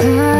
Come